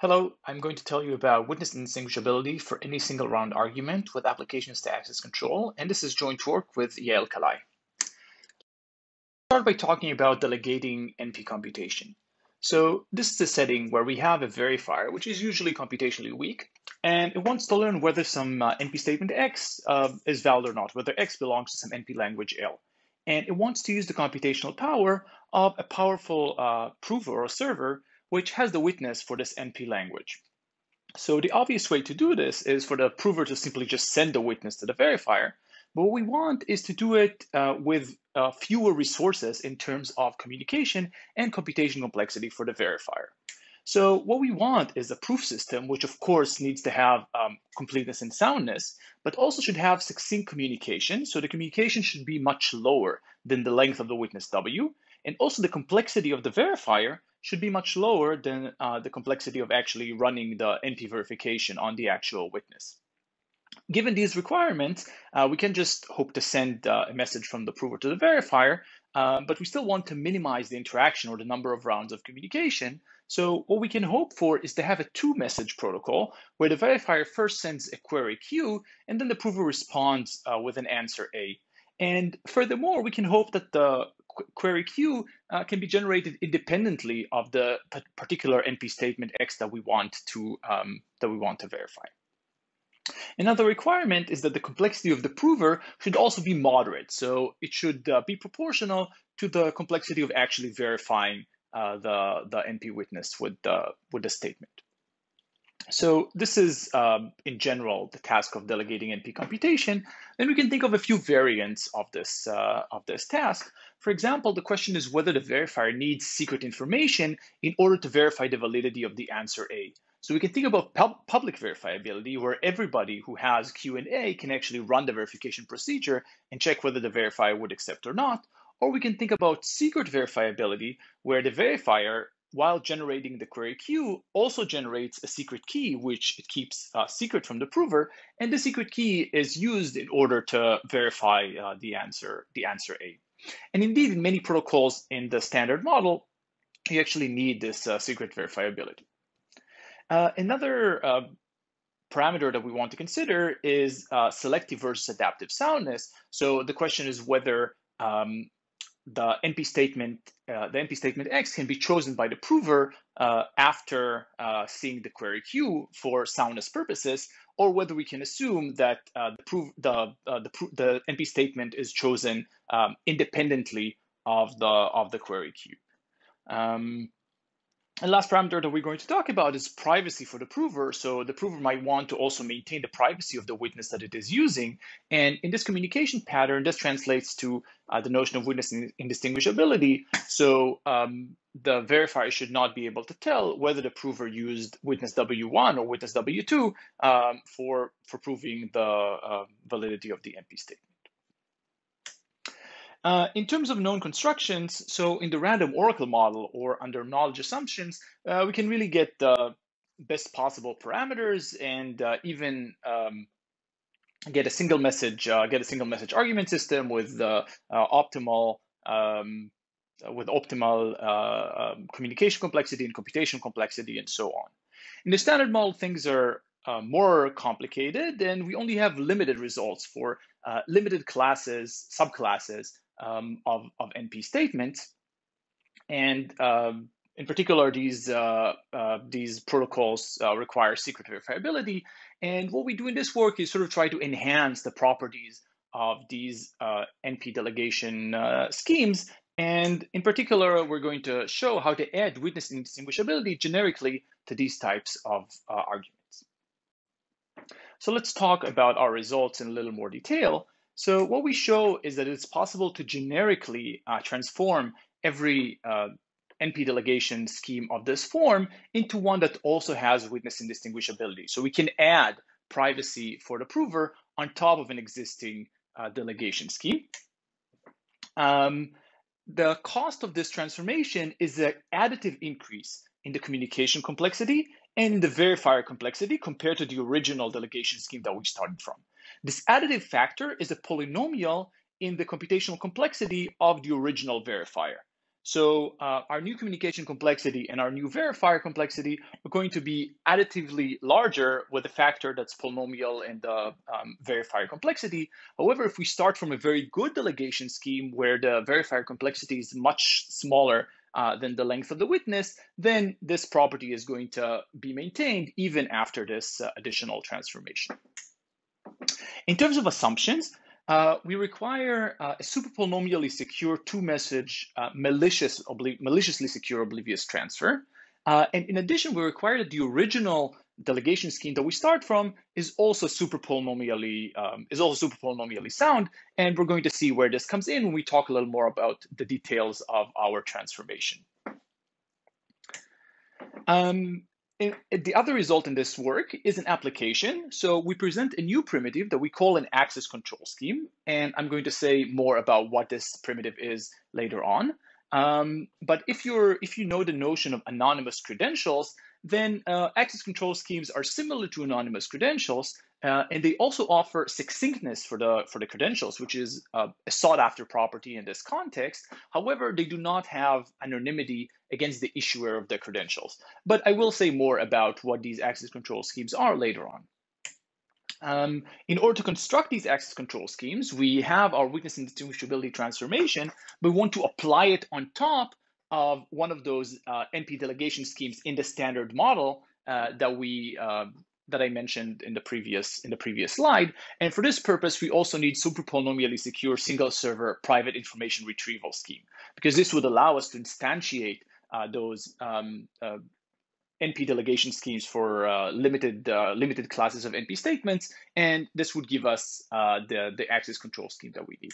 Hello, I'm going to tell you about witness indistinguishability for any single round argument with applications to access control, and this is joint work with Yael Kalai. Start by talking about delegating NP computation. So this is the setting where we have a verifier, which is usually computationally weak, and it wants to learn whether some uh, NP statement X uh, is valid or not, whether X belongs to some NP language L. And it wants to use the computational power of a powerful uh, prover or server which has the witness for this NP language. So the obvious way to do this is for the prover to simply just send the witness to the verifier. But what we want is to do it uh, with uh, fewer resources in terms of communication and computation complexity for the verifier. So what we want is a proof system, which of course needs to have um, completeness and soundness, but also should have succinct communication. So the communication should be much lower than the length of the witness W. And also the complexity of the verifier should be much lower than uh, the complexity of actually running the NP verification on the actual witness. Given these requirements, uh, we can just hope to send uh, a message from the prover to the verifier, uh, but we still want to minimize the interaction or the number of rounds of communication. So what we can hope for is to have a two-message protocol where the verifier first sends a query Q and then the prover responds uh, with an answer A. And furthermore, we can hope that the query Q uh, can be generated independently of the particular NP statement X that we want to um, that we want to verify. Another requirement is that the complexity of the prover should also be moderate. So it should uh, be proportional to the complexity of actually verifying uh, the, the NP witness with the, with the statement. So this is, um, in general, the task of delegating NP computation. Then we can think of a few variants of this, uh, of this task. For example, the question is whether the verifier needs secret information in order to verify the validity of the answer A. So we can think about pub public verifiability, where everybody who has Q&A can actually run the verification procedure and check whether the verifier would accept or not. Or we can think about secret verifiability, where the verifier while generating the query Q, also generates a secret key, which it keeps uh, secret from the prover, and the secret key is used in order to verify uh, the answer, the answer A. And indeed, in many protocols in the standard model, you actually need this uh, secret verifiability. Uh, another uh, parameter that we want to consider is uh, selective versus adaptive soundness. So the question is whether um, the NP statement, uh, the NP statement X can be chosen by the prover uh, after seeing the query Q for soundness purposes, or whether we can assume that the, prov the, the, the, NP statement is chosen um, independently of the, of the query Q. Um, and last parameter that we're going to talk about is privacy for the prover. So the prover might want to also maintain the privacy of the witness that it is using. And in this communication pattern, this translates to uh, the notion of witness indistinguishability. So um, the verifier should not be able to tell whether the prover used witness W1 or witness W2 um, for, for proving the uh, validity of the NP statement. Uh, in terms of known constructions, so in the random oracle model or under knowledge assumptions, uh, we can really get the best possible parameters and uh, even um, get a single message, uh, get a single message argument system with uh, optimal um, with optimal um, communication complexity and computation complexity and so on. In the standard model, things are uh, more complicated, and we only have limited results for uh, limited classes, subclasses um, of, of NP statements. And um, in particular, these, uh, uh, these protocols uh, require secret verifiability. And what we do in this work is sort of try to enhance the properties of these uh, NP delegation uh, schemes. And in particular, we're going to show how to add witness indistinguishability generically to these types of uh, arguments. So let's talk about our results in a little more detail. So what we show is that it's possible to generically uh, transform every uh, NP delegation scheme of this form into one that also has witness indistinguishability. So we can add privacy for the prover on top of an existing uh, delegation scheme. Um, the cost of this transformation is an additive increase in the communication complexity and in the verifier complexity compared to the original delegation scheme that we started from. This additive factor is a polynomial in the computational complexity of the original verifier. So uh, our new communication complexity and our new verifier complexity are going to be additively larger with a factor that's polynomial in the um, verifier complexity. However, if we start from a very good delegation scheme where the verifier complexity is much smaller uh, than the length of the witness, then this property is going to be maintained even after this uh, additional transformation. In terms of assumptions, uh, we require uh, a superpolynomially secure two-message uh, malicious maliciously secure oblivious transfer. Uh, and in addition, we require that the original delegation scheme that we start from is also superpolynomially um, is also superpolynomially sound. And we're going to see where this comes in when we talk a little more about the details of our transformation. Um, the other result in this work is an application. So we present a new primitive that we call an access control scheme. And I'm going to say more about what this primitive is later on. Um, but if you're if you know the notion of anonymous credentials, then uh, access control schemes are similar to anonymous credentials, uh, and they also offer succinctness for the for the credentials, which is uh, a sought after property in this context. However, they do not have anonymity against the issuer of the credentials. But I will say more about what these access control schemes are later on. Um, in order to construct these access control schemes, we have our witness indistinguishability transformation, but we want to apply it on top of one of those uh, NP delegation schemes in the standard model uh, that we uh, that I mentioned in the previous in the previous slide. And for this purpose, we also need superpolynomially secure single server private information retrieval scheme because this would allow us to instantiate uh, those um, uh, NP delegation schemes for uh, limited uh, limited classes of NP statements, and this would give us uh, the the access control scheme that we need.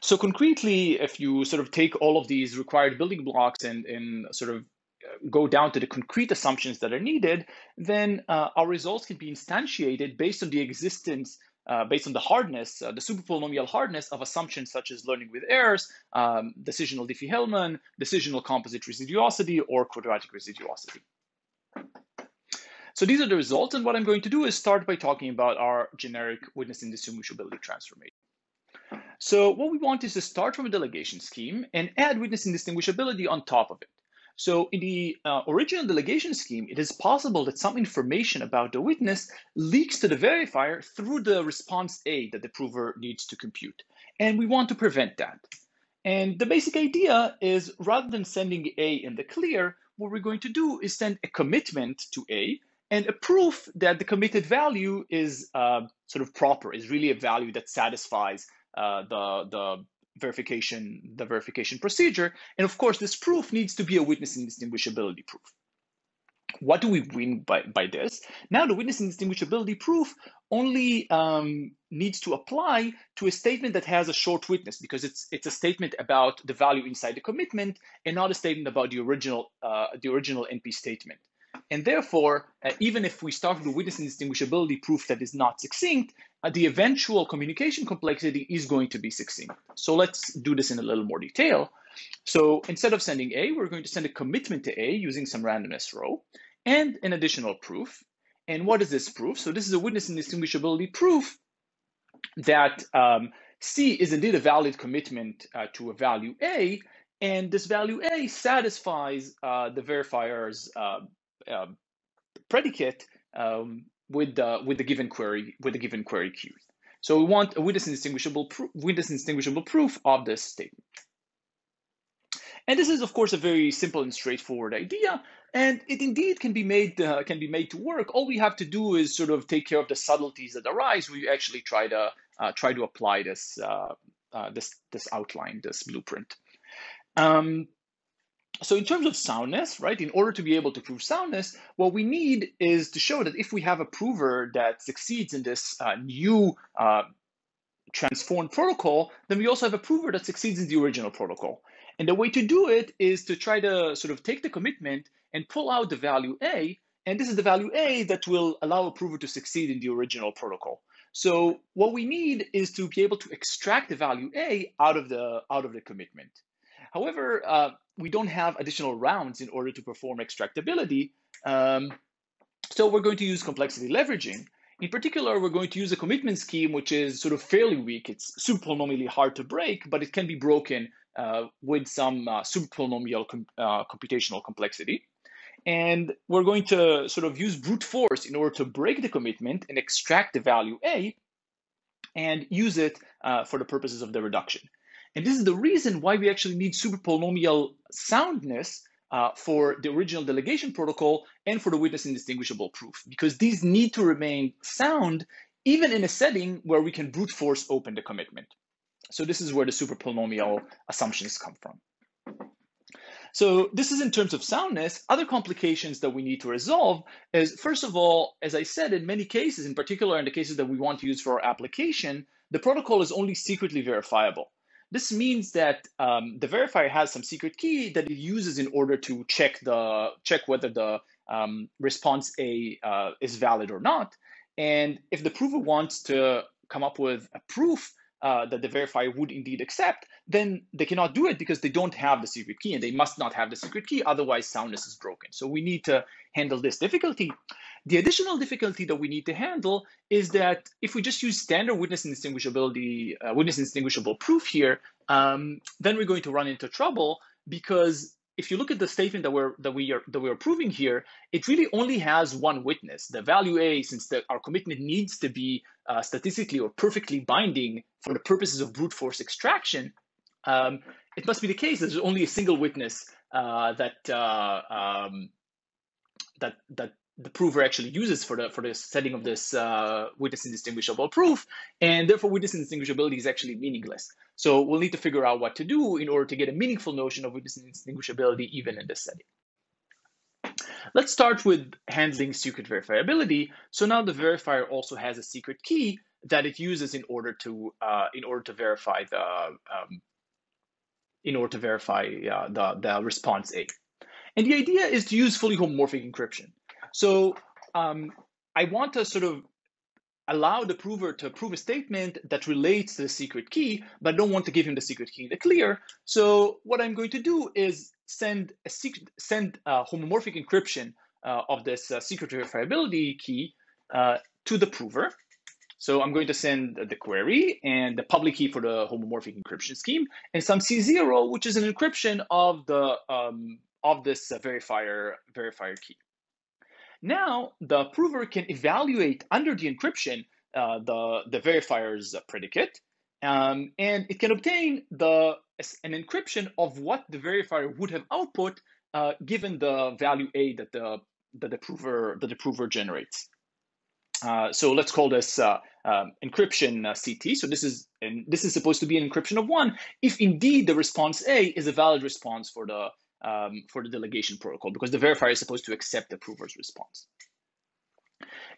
So concretely, if you sort of take all of these required building blocks and and sort of uh, go down to the concrete assumptions that are needed, then uh, our results can be instantiated based on the existence uh, based on the hardness, uh, the superpolynomial hardness of assumptions such as learning with errors, um, decisional Diffie-Hellman, decisional composite residuosity, or quadratic residuosity. So these are the results, and what I'm going to do is start by talking about our generic witness indistinguishability transformation. So what we want is to start from a delegation scheme and add witness indistinguishability on top of it. So in the uh, original delegation scheme, it is possible that some information about the witness leaks to the verifier through the response A that the prover needs to compute. And we want to prevent that. And the basic idea is rather than sending A in the clear, what we're going to do is send a commitment to A and a proof that the committed value is uh, sort of proper, is really a value that satisfies uh, the, the verification, the verification procedure. And of course, this proof needs to be a witness indistinguishability proof. What do we mean by, by this? Now, the witness indistinguishability proof only um, needs to apply to a statement that has a short witness because it's it's a statement about the value inside the commitment and not a statement about the original uh, the original NP statement. And therefore, uh, even if we start with a witness indistinguishability proof that is not succinct, uh, the eventual communication complexity is going to be succinct. So let's do this in a little more detail. So instead of sending A, we're going to send a commitment to A using some randomness rho and an additional proof. And what is this proof? So this is a witness indistinguishability proof that um, C is indeed a valid commitment uh, to a value A, and this value A satisfies uh, the verifier's uh, uh, predicate um, with the with the given query with the given query Q. So we want a witness indistinguishable witness indistinguishable proof of this statement. And this is, of course, a very simple and straightforward idea, and it indeed can be made uh, can be made to work. All we have to do is sort of take care of the subtleties that arise. We actually try to uh, try to apply this uh, uh this this outline, this blueprint. Um, so in terms of soundness, right, in order to be able to prove soundness, what we need is to show that if we have a prover that succeeds in this uh, new uh, transformed protocol, then we also have a prover that succeeds in the original protocol. And the way to do it is to try to sort of take the commitment and pull out the value A, and this is the value A that will allow a prover to succeed in the original protocol. So what we need is to be able to extract the value A out of the out of the commitment. However, uh, we don't have additional rounds in order to perform extractability. Um, so we're going to use complexity leveraging. In particular, we're going to use a commitment scheme which is sort of fairly weak. It's super polynomially hard to break, but it can be broken uh, with some uh, superpolynomial com uh, computational complexity. And we're going to sort of use brute force in order to break the commitment and extract the value A and use it uh, for the purposes of the reduction. And this is the reason why we actually need superpolynomial soundness uh, for the original delegation protocol and for the witness indistinguishable proof, because these need to remain sound even in a setting where we can brute force open the commitment. So this is where the superpolynomial assumptions come from. So this is in terms of soundness. Other complications that we need to resolve is, first of all, as I said, in many cases, in particular in the cases that we want to use for our application, the protocol is only secretly verifiable. This means that um, the verifier has some secret key that it uses in order to check the check whether the um, response A uh, is valid or not. And if the prover wants to come up with a proof uh, that the verifier would indeed accept, then they cannot do it because they don't have the secret key and they must not have the secret key, otherwise soundness is broken. So we need to handle this difficulty. The additional difficulty that we need to handle is that if we just use standard witness indistinguishability, uh, witness indistinguishable proof here, um, then we're going to run into trouble because if you look at the statement that we're that we are that we're proving here, it really only has one witness. The value A, since the, our commitment needs to be uh, statistically or perfectly binding for the purposes of brute force extraction, um, it must be the case that there's only a single witness uh, that uh, um, that that the prover actually uses for the for the setting of this uh, witness indistinguishable proof, and therefore witness indistinguishability is actually meaningless. So we'll need to figure out what to do in order to get a meaningful notion of witness indistinguishability even in this setting. Let's start with handling secret verifiability. So now the verifier also has a secret key that it uses in order to uh, in order to verify the um, in order to verify uh, the the response A. And the idea is to use fully homomorphic encryption. So um, I want to sort of allow the prover to prove a statement that relates to the secret key, but don't want to give him the secret key in the clear. So what I'm going to do is send a secret, send a homomorphic encryption uh, of this uh, secret verifiability key uh, to the prover. So I'm going to send the query and the public key for the homomorphic encryption scheme, and some C0, which is an encryption of the um, of this uh, verifier verifier key. Now the prover can evaluate under the encryption uh, the, the verifier's predicate, um, and it can obtain the an encryption of what the verifier would have output uh, given the value A that the that the prover that the prover generates. Uh, so let's call this uh, um, encryption uh, CT. So this is and this is supposed to be an encryption of one if indeed the response A is a valid response for the um, for the delegation protocol because the verifier is supposed to accept the prover's response.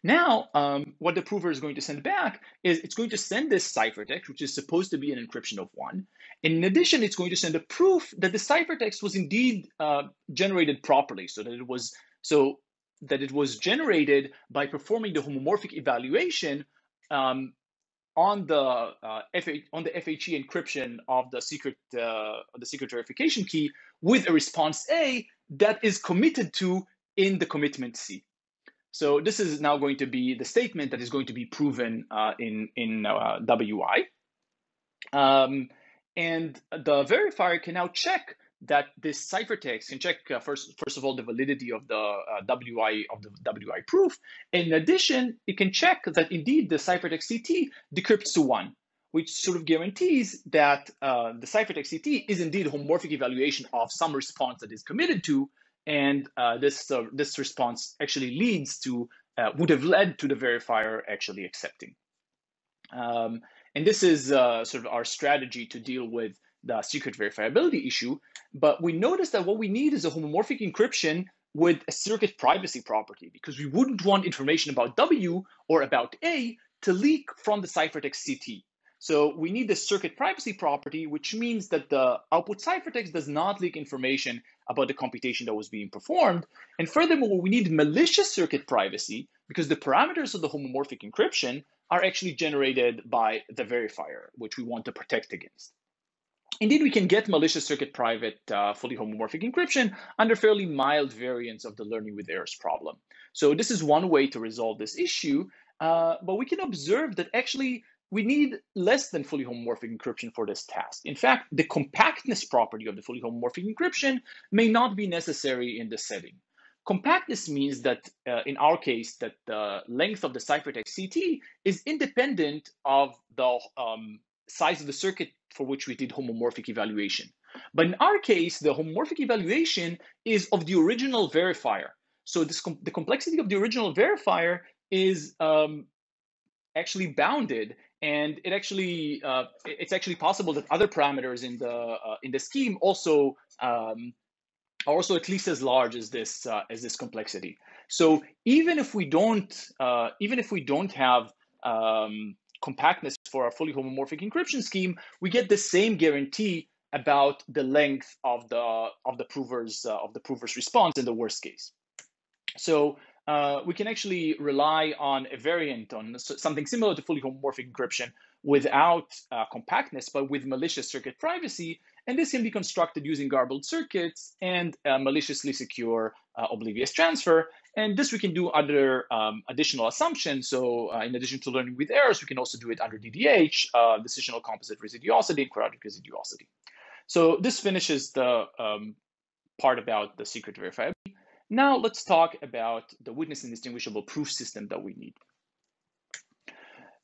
Now, um, what the prover is going to send back is it's going to send this ciphertext, which is supposed to be an encryption of one. And in addition, it's going to send a proof that the ciphertext was indeed uh, generated properly, so that it was so that it was generated by performing the homomorphic evaluation um, on the uh, on the FHE encryption of the secret uh, the secret verification key with a response A that is committed to in the commitment C. So this is now going to be the statement that is going to be proven uh, in in uh, WI, um, and the verifier can now check that this ciphertext can check uh, first first of all the validity of the uh, WI of the WI proof. In addition, it can check that indeed the ciphertext CT decrypts to one, which sort of guarantees that uh, the ciphertext CT is indeed a homomorphic evaluation of some response that is committed to, and uh, this uh, this response actually leads to uh, would have led to the verifier actually accepting. Um, and this is sort of our strategy to deal with the secret verifiability issue. But we notice that what we need is a homomorphic encryption with a circuit privacy property because we wouldn't want information about W or about A to leak from the ciphertext CT. So we need the circuit privacy property, which means that the output ciphertext does not leak information about the computation that was being performed. And furthermore, we need malicious circuit privacy because the parameters of the homomorphic encryption are actually generated by the verifier, which we want to protect against. Indeed, we can get malicious circuit private uh, fully homomorphic encryption under fairly mild variants of the learning with errors problem. So this is one way to resolve this issue, uh, but we can observe that actually we need less than fully homomorphic encryption for this task. In fact, the compactness property of the fully homomorphic encryption may not be necessary in this setting. Compactness means that, uh, in our case, that the length of the ciphertext CT is independent of the um, size of the circuit for which we did homomorphic evaluation. But in our case, the homomorphic evaluation is of the original verifier. So this com the complexity of the original verifier is um, actually bounded and it actually uh, it's actually possible that other parameters in the uh, in the scheme also um, are also at least as large as this uh, as this complexity. So even if we don't uh, even if we don't have um, compactness for our fully homomorphic encryption scheme, we get the same guarantee about the length of the of the prover's uh, of the prover's response in the worst case. So uh, we can actually rely on a variant on something similar to fully homomorphic encryption without uh, compactness, but with malicious circuit privacy. And this can be constructed using garbled circuits and maliciously secure uh, oblivious transfer. And this we can do under um, additional assumptions. So uh, in addition to learning with errors, we can also do it under DDH, uh, decisional composite residuosity and quadratic residuosity. So this finishes the um, part about the secret verifiability. Now let's talk about the witness indistinguishable proof system that we need.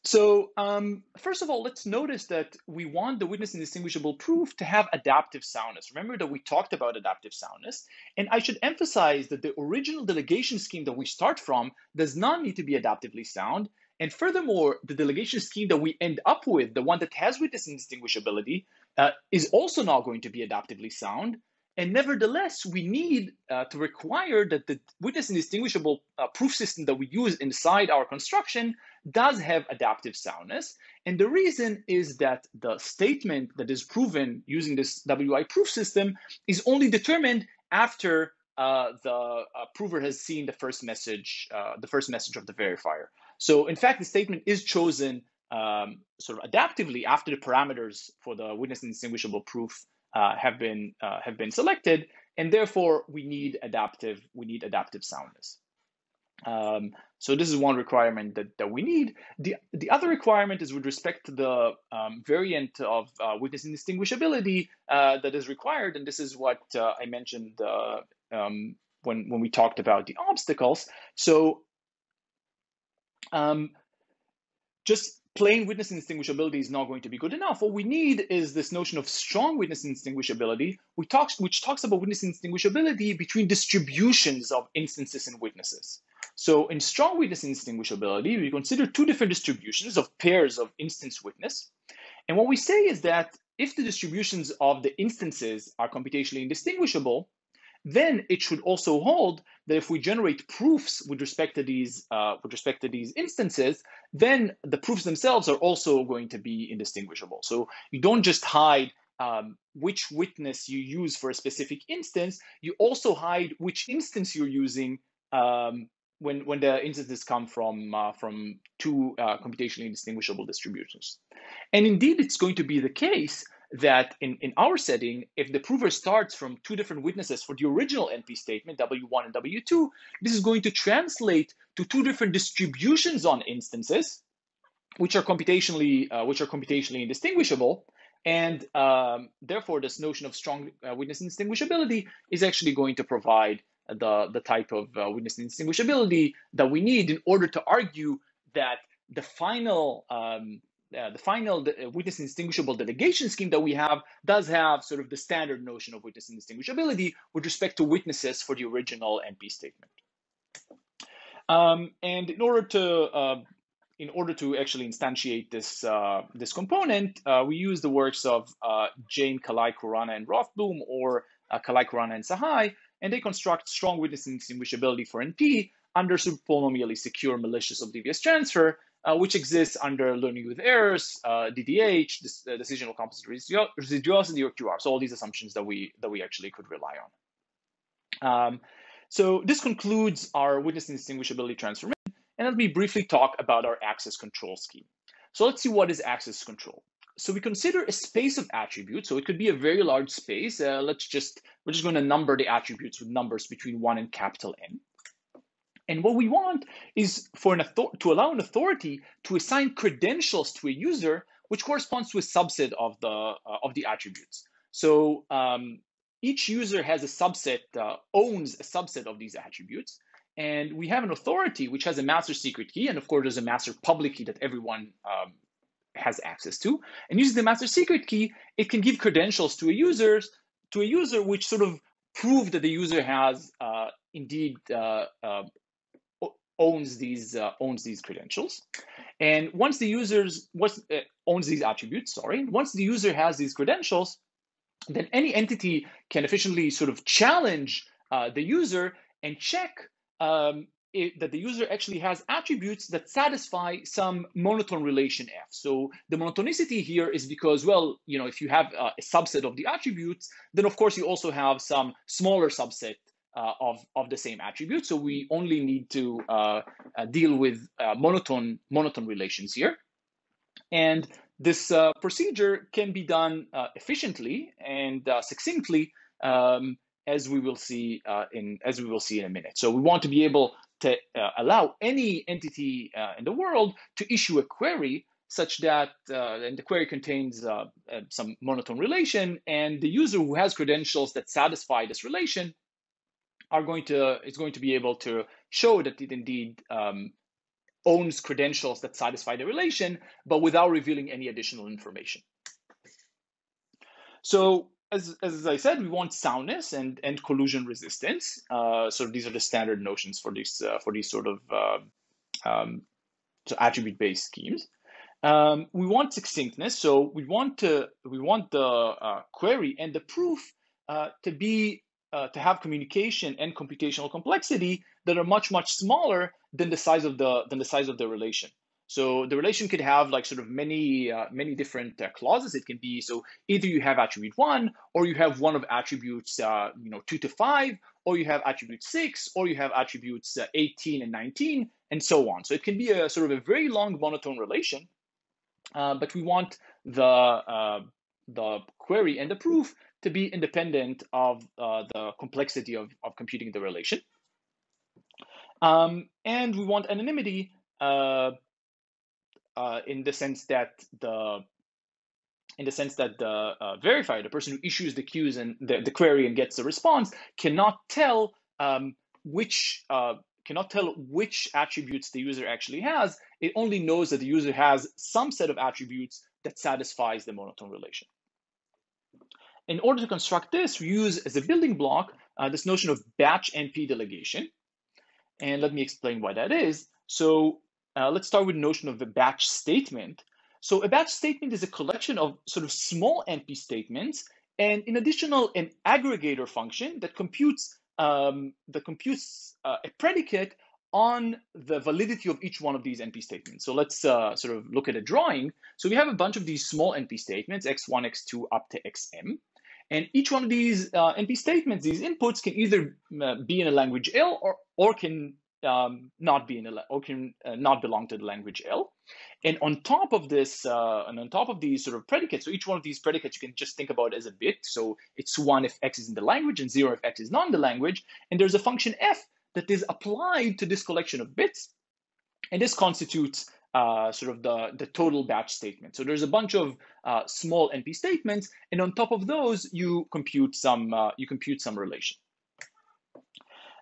So um, first of all, let's notice that we want the witness indistinguishable proof to have adaptive soundness. Remember that we talked about adaptive soundness. And I should emphasize that the original delegation scheme that we start from does not need to be adaptively sound. And furthermore, the delegation scheme that we end up with, the one that has witness indistinguishability, uh, is also not going to be adaptively sound. And nevertheless, we need uh, to require that the witness indistinguishable uh, proof system that we use inside our construction does have adaptive soundness. And the reason is that the statement that is proven using this WI proof system is only determined after uh, the uh, prover has seen the first message, uh, the first message of the verifier. So in fact, the statement is chosen um, sort of adaptively after the parameters for the witness indistinguishable proof uh, have been uh, have been selected, and therefore we need adaptive we need adaptive soundness. Um, so this is one requirement that, that we need. The, the other requirement is with respect to the um, variant of uh, witness indistinguishability uh, that is required, and this is what uh, I mentioned uh, um, when, when we talked about the obstacles. So um, just plain witness indistinguishability is not going to be good enough. What we need is this notion of strong witness indistinguishability, which talks, which talks about witness indistinguishability between distributions of instances and witnesses. So in strong witness indistinguishability, we consider two different distributions of pairs of instance witness. And what we say is that if the distributions of the instances are computationally indistinguishable, then it should also hold that if we generate proofs with respect to these uh, with respect to these instances, then the proofs themselves are also going to be indistinguishable. So you don't just hide um, which witness you use for a specific instance, you also hide which instance you're using um, when, when the instances come from, uh, from two uh, computationally indistinguishable distributions. And indeed, it's going to be the case that in, in our setting, if the prover starts from two different witnesses for the original NP statement, W1 and W2, this is going to translate to two different distributions on instances, which are computationally uh, which are computationally indistinguishable. And um, therefore, this notion of strong uh, witness indistinguishability is actually going to provide the, the type of uh, witness indistinguishability that we need in order to argue that the final um, uh, the final uh, witness indistinguishable delegation scheme that we have does have sort of the standard notion of witness indistinguishability with respect to witnesses for the original NP statement. Um, and in order to uh, in order to actually instantiate this uh, this component, uh, we use the works of Jain, Kalai, Khurana, and Rothblum, or Kalai Khurana and Sahai, and they construct strong witness indistinguishability for NP under superpolynomially secure malicious oblivious transfer uh, which exists under learning with errors, uh, DDH, this, uh, decisional composite residuosity, or QR. So all these assumptions that we that we actually could rely on. Um, so this concludes our witness indistinguishability transformation, and let me briefly talk about our access control scheme. So let's see what is access control. So we consider a space of attributes. So it could be a very large space. Uh, let's just we're just going to number the attributes with numbers between one and capital N. And what we want is for an author- to allow an authority to assign credentials to a user, which corresponds to a subset of the uh, of the attributes. So um, each user has a subset, uh, owns a subset of these attributes, and we have an authority which has a master secret key, and of course there's a master public key that everyone um, has access to. And using the master secret key, it can give credentials to a user to a user which sort of prove that the user has uh, indeed uh, uh, owns these uh, owns these credentials. And once the users uh, owns these attributes, sorry, once the user has these credentials, then any entity can efficiently sort of challenge uh, the user and check um, it, that the user actually has attributes that satisfy some monotone relation f. So the monotonicity here is because, well, you know, if you have uh, a subset of the attributes, then of course you also have some smaller subset uh, of, of the same attribute. So we only need to uh, uh deal with uh, monotone, monotone relations here. And this uh, procedure can be done efficiently and succinctly um, as we will see in as we will see in a minute. So we want to be able to uh, allow any entity uh, in the world to issue a query such that uh, and the query contains uh, uh, some monotone relation and the user who has credentials that satisfy this relation are going to is going to be able to show that it indeed um, owns credentials that satisfy the relation but without revealing any additional information so as, as I said, we want soundness and, and collusion resistance. Uh, so these are the standard notions for these uh, for these sort of uh, um, so attribute based schemes. Um, we want succinctness, so we want to we want the uh, query and the proof uh, to be uh, to have communication and computational complexity that are much much smaller than the size of the than the size of the relation. So the relation could have like sort of many uh, many different uh, clauses. It can be so either you have attribute one, or you have one of attributes uh, you know two to five, or you have attribute six, or you have attributes uh, 18 and 19, and so on. So it can be a sort of a very long monotone relation, uh, but we want the the query and the proof to be independent of the complexity of, of computing the relation. Um, and we want anonymity uh, uh, in the sense that the in the sense that the uh, verifier, the person who issues the queues and the, the query and gets the response, cannot tell um, which uh, cannot tell which attributes the user actually has. It only knows that the user has some set of attributes that satisfies the monotone relation. In order to construct this, we use as a building block uh, this notion of batch NP delegation. And let me explain why that is. So uh, let's start with the notion of a batch statement. So a batch statement is a collection of sort of small NP statements, and in additional, an aggregator function that computes um, that computes uh, a predicate on the validity of each one of these NP statements. So let's uh, sort of look at a drawing. So we have a bunch of these small NP statements, x1, x2, up to xm. And each one of these uh, NP statements, these inputs, can either uh, be in a language L or, or can um, not be in a or can uh, not belong to the language L. And on top of this, uh, and on top of these sort of predicates, so each one of these predicates you can just think about as a bit. So it's one if x is in the language and zero if x is not in the language. And there's a function f that is applied to this collection of bits. And this constitutes uh, sort of the, the total batch statement. So there's a bunch of uh, small NP statements, and on top of those, you compute some uh, you compute some relation.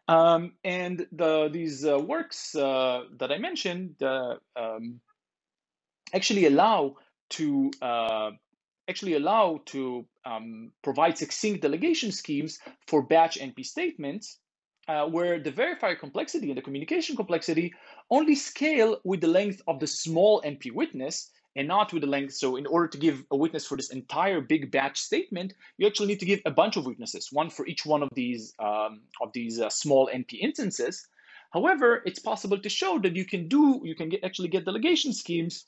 Um, and the, these uh, works uh, that I mentioned uh, um, actually allow to actually allow to um, provide succinct delegation schemes for batch NP statements uh, where the verifier complexity and the communication complexity only scale with the length of the small NP witness and not with the length. So in order to give a witness for this entire big batch statement, you actually need to give a bunch of witnesses, one for each one of these um, of these uh, small NP instances. However, it's possible to show that you can do you can get, actually get delegation schemes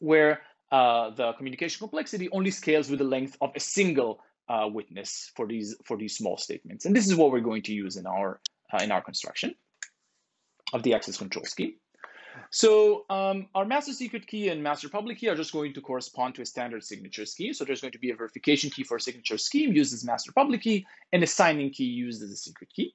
where uh, the communication complexity only scales with the length of a single uh, witness for these for these small statements, and this is what we're going to use in our uh, in our construction of the access control scheme. So um, our master secret key and master public key are just going to correspond to a standard signature scheme. So there's going to be a verification key for a signature scheme used as master public key and a signing key used as a secret key.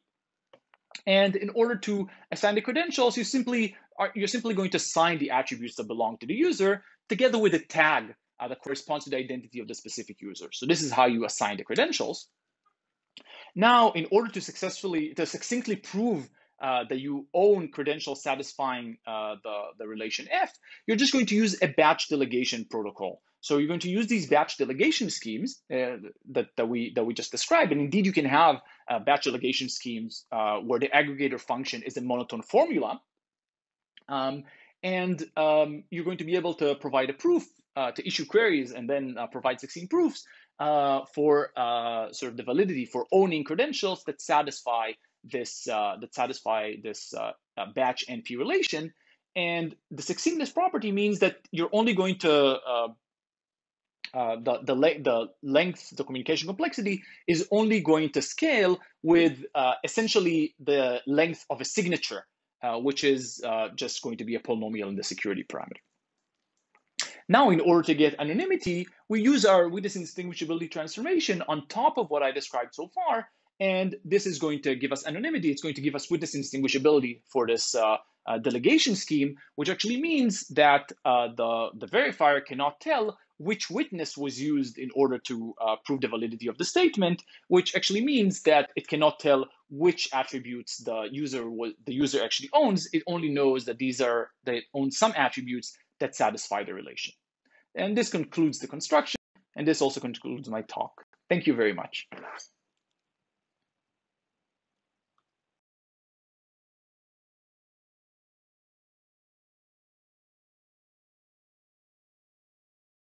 And in order to assign the credentials, you simply are, you're simply going to sign the attributes that belong to the user together with a tag uh, that corresponds to the identity of the specific user. So this is how you assign the credentials. Now, in order to successfully, to succinctly prove uh, that you own credentials satisfying uh, the, the relation F, you're just going to use a batch delegation protocol. So you're going to use these batch delegation schemes uh, that, that, we, that we just described. And indeed, you can have uh, batch delegation schemes uh, where the aggregator function is a monotone formula. Um, and um, you're going to be able to provide a proof to issue queries and then provide succinct proofs for sort of the validity for owning credentials that satisfy this uh, that satisfy this uh, uh, batch NP relation. And the succinctness property means that you're only going to uh, uh, the the, le- the length, the communication complexity is only going to scale with essentially the length of a signature, which is just going to be a polynomial in the security parameter. Now, in order to get anonymity, we use our witness indistinguishability transformation on top of what I described so far and this is going to give us anonymity. It's going to give us witness indistinguishability for this uh, uh, delegation scheme, which actually means that uh, the, the verifier cannot tell which witness was used in order to uh, prove the validity of the statement, which actually means that it cannot tell which attributes the user the user actually owns. It only knows that these are they own some attributes that satisfy the relation. And this concludes the construction, and this also concludes my talk. Thank you very much.